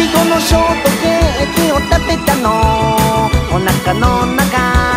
ちごのショートケーキを食べたの。お腹の中。